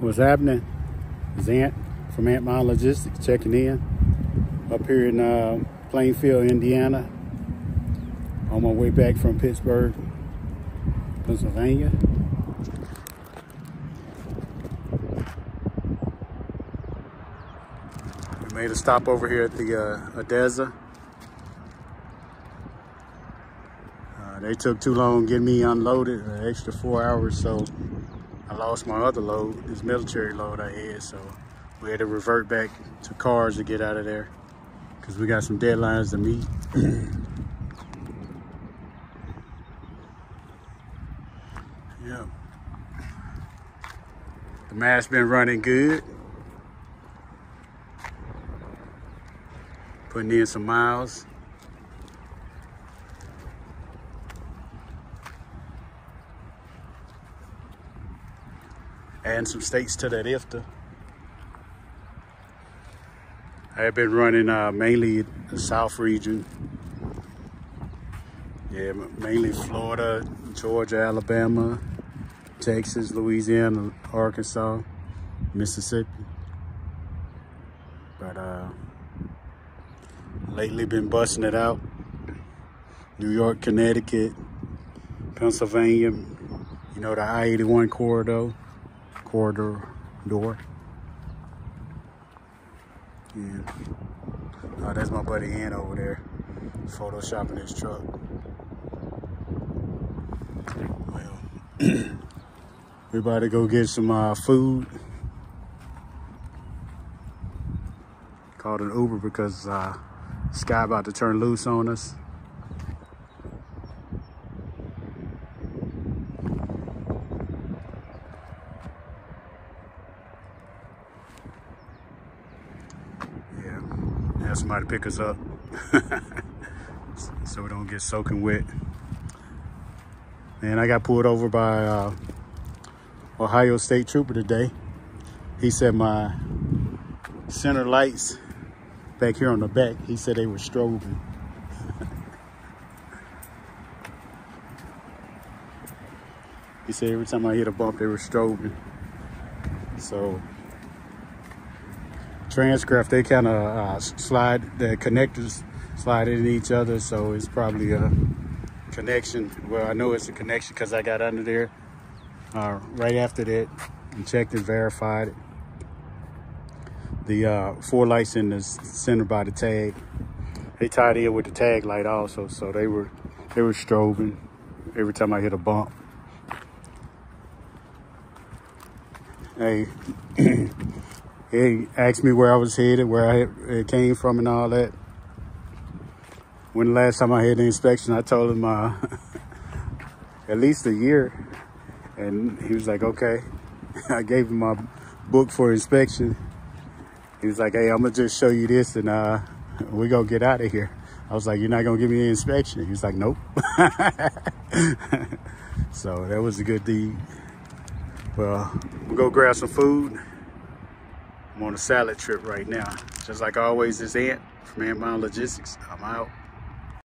What's happening? It's Ant from Ant Mound Logistics checking in up here in uh, Plainfield, Indiana. On my way back from Pittsburgh, Pennsylvania. We made a stop over here at the uh, ADESA. Uh, they took too long getting me unloaded, an extra four hours, so I lost my other load, this military load I had, so we had to revert back to cars to get out of there because we got some deadlines to meet. yeah. The mass been running good. Putting in some miles. Adding some states to that IFTA. I have been running uh, mainly the South region. Yeah, mainly Florida, Georgia, Alabama, Texas, Louisiana, Arkansas, Mississippi. But uh, lately been busting it out. New York, Connecticut, Pennsylvania, you know, the I-81 corridor corridor door. And uh, that's my buddy Ann over there, photoshopping his truck. Well, we about to go get some uh, food. Called an Uber because uh, Sky about to turn loose on us. Have somebody pick us up so we don't get soaking wet. And I got pulled over by uh, Ohio State Trooper today. He said my center lights back here on the back, he said they were strobing. he said every time I hit a bump, they were strobing. So Transcraft, they kind of uh, slide, the connectors slide into each other. So it's probably a connection. Well, I know it's a connection because I got under there uh, right after that and checked and verified it. The uh, four lights in the center by the tag, they tied in with the tag light also. So they were, they were strobing every time I hit a bump. Hey, He asked me where I was headed, where I it came from and all that. When the last time I had the inspection, I told him uh, at least a year. And he was like, okay. I gave him my book for inspection. He was like, hey, I'm gonna just show you this and uh, we gonna get out of here. I was like, you're not gonna give me an inspection? He was like, nope. so that was a good deed. Well, we'll go grab some food. I'm on a salad trip right now. Just like always, this Ant from Ant Mound Logistics. I'm out.